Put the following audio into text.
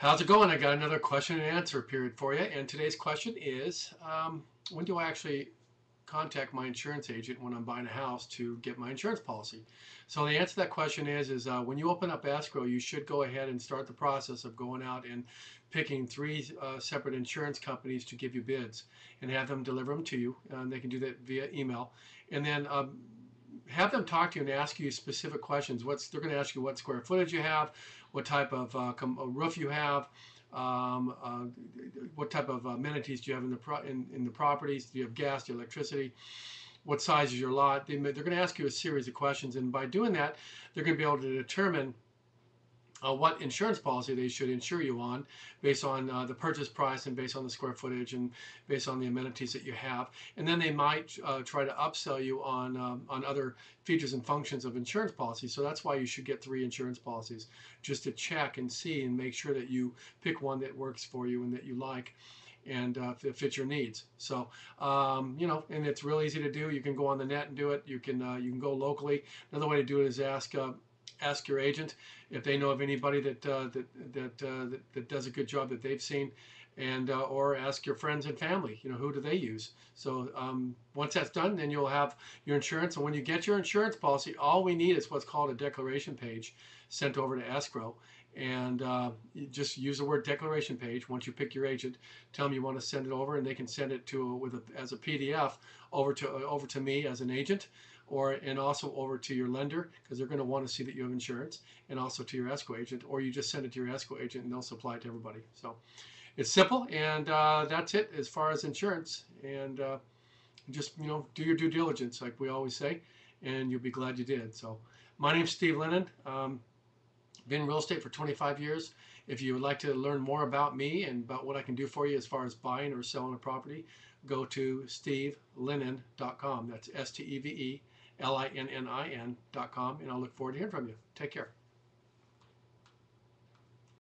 How's it going? I got another question and answer period for you. And today's question is um, when do I actually contact my insurance agent when I'm buying a house to get my insurance policy? So the answer to that question is is uh, when you open up escrow, you should go ahead and start the process of going out and picking three uh, separate insurance companies to give you bids and have them deliver them to you. And they can do that via email. And then um, have them talk to you and ask you specific questions. What's they're going to ask you what square footage you have, what type of uh, roof you have, um, uh, what type of amenities do you have in the in, in the properties? Do you have gas, do you have electricity? What size is your lot? They, they're going to ask you a series of questions, and by doing that, they're going to be able to determine uh, what insurance policy they should insure you on based on uh, the purchase price and based on the square footage and based on the amenities that you have. And then they might uh, try to upsell you on, um, on other features and functions of insurance policies. So that's why you should get three insurance policies just to check and see and make sure that you pick one that works for you and that you like and uh, fit your needs. So um, you know, and it's real easy to do. You can go on the net and do it. You can uh, you can go locally. Another way to do it is ask uh, ask your agent if they know of anybody that uh, that that, uh, that, that does a good job that they've seen, and uh, or ask your friends and family. You know who do they use? So um, once that's done, then you'll have your insurance. And when you get your insurance policy, all we need is what's called a declaration page sent over to escrow. And uh, just use the word declaration page. Once you pick your agent, tell them you want to send it over, and they can send it to with a, as a PDF over to over to me as an agent or and also over to your lender because they're going to want to see that you have insurance and also to your escrow agent or you just send it to your escrow agent and they'll supply it to everybody. So it's simple and uh, that's it as far as insurance and uh, just you know do your due diligence like we always say and you'll be glad you did. So my name's steve Linnin. Um, been in real estate for 25 years. If you would like to learn more about me and about what i can do for you as far as buying or selling a property go to stevelinnin.com that's s-t-e-v-e L-I-N-N-I-N dot com, and I'll look forward to hearing from you. Take care.